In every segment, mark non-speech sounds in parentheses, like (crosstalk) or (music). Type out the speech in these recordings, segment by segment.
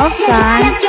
好可爱。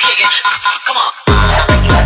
kick it. Come on.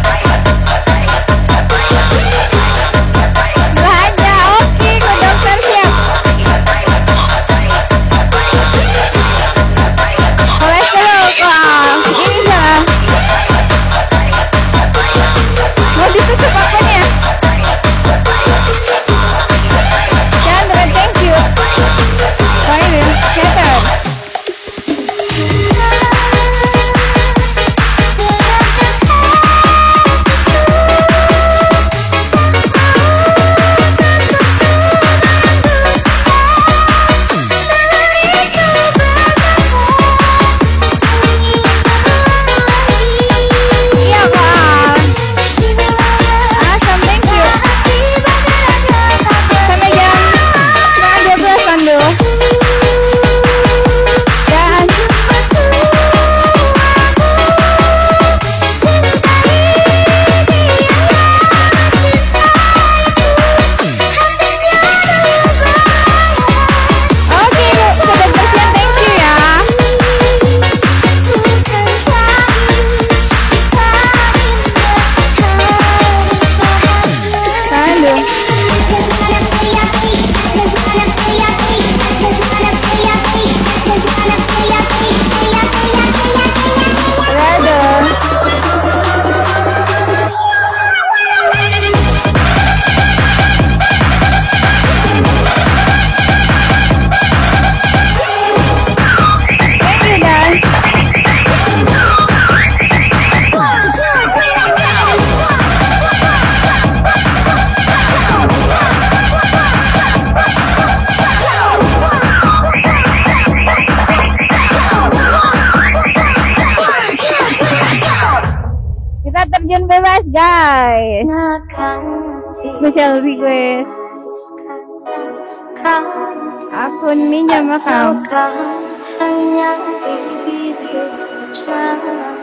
akun minjam akang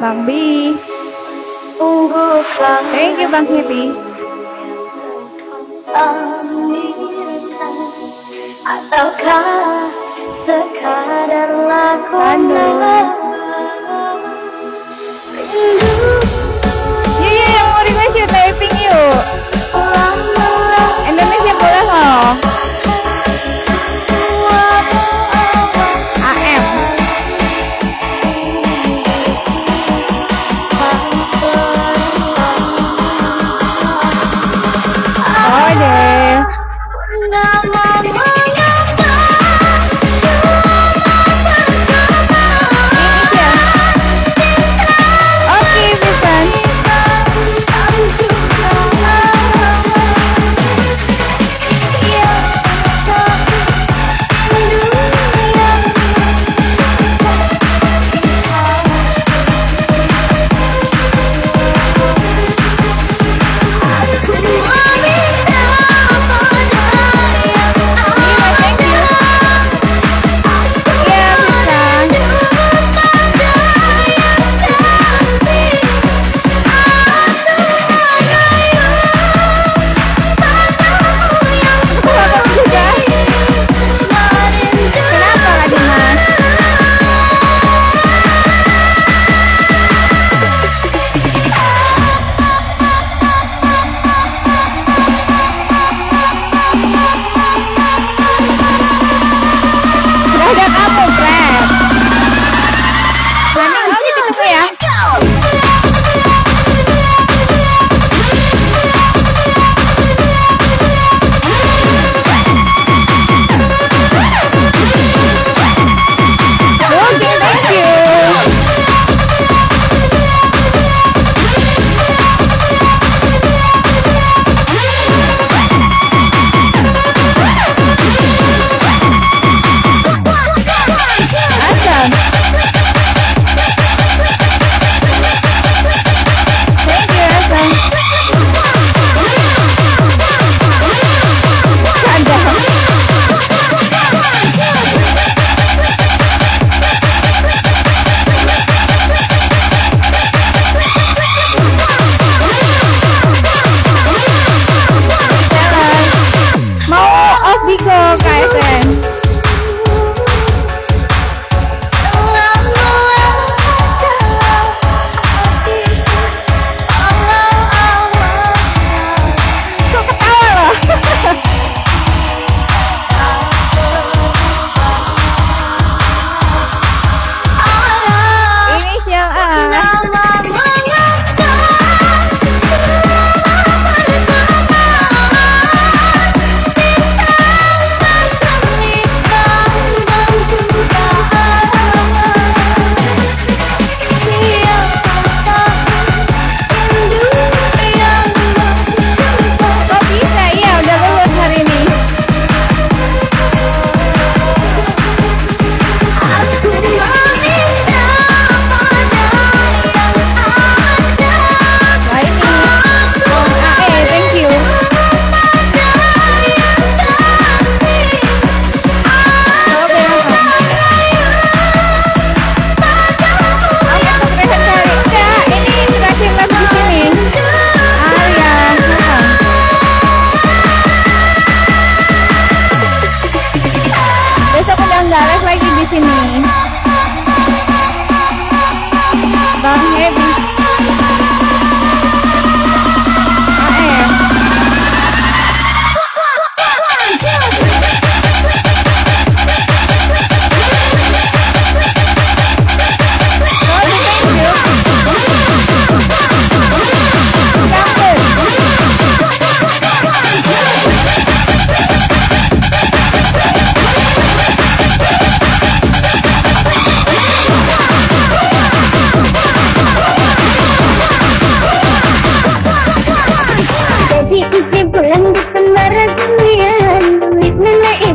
Bang Bi thank you Bang Happy. ataukah sekadar lakonan rindu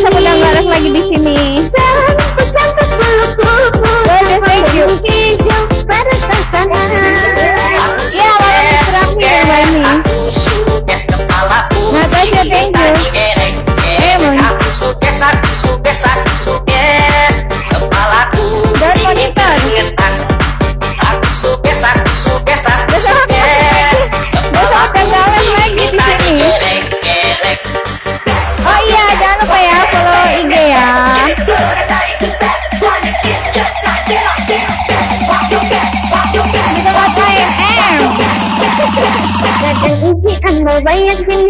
Besok udah nggak lagi di sini. Sampai Boleh, thank you. Hijau pada kasana malam terakhir Mbak ini. Vai assim,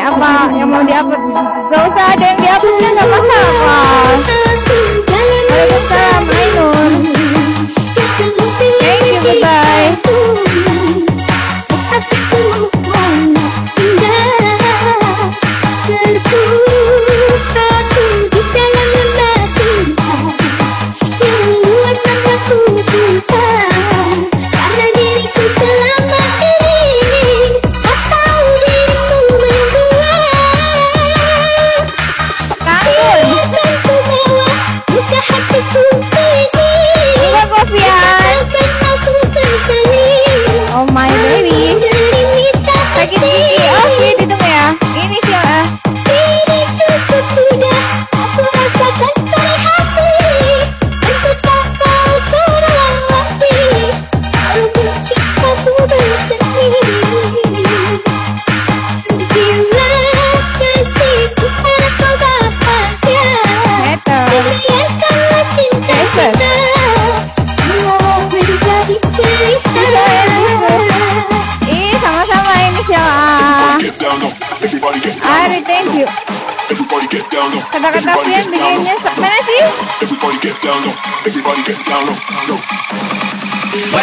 apa yang mau diupload? Gak usah ada yang diupload kan nggak masalah. Waalaikumsalam,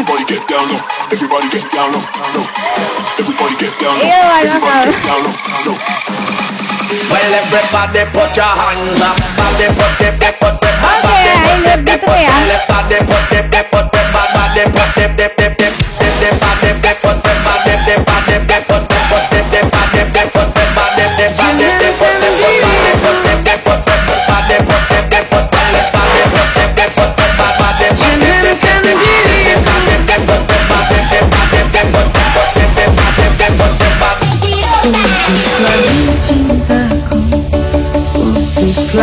Everybody get down low. Everybody get down low. Everybody get down low. Everybody get down low. Well, everybody put your hands up. Body put them, they put them. Okay, I'm. Everybody put them, they put them. Body put them, they put them. Put them, they put them.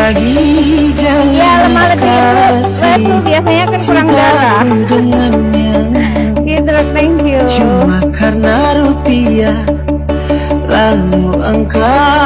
lagi jangan ya lemah kasih itu biasanya kan kurang darah (laughs) gitu thank you. Cuma karena rupiah lalu engkau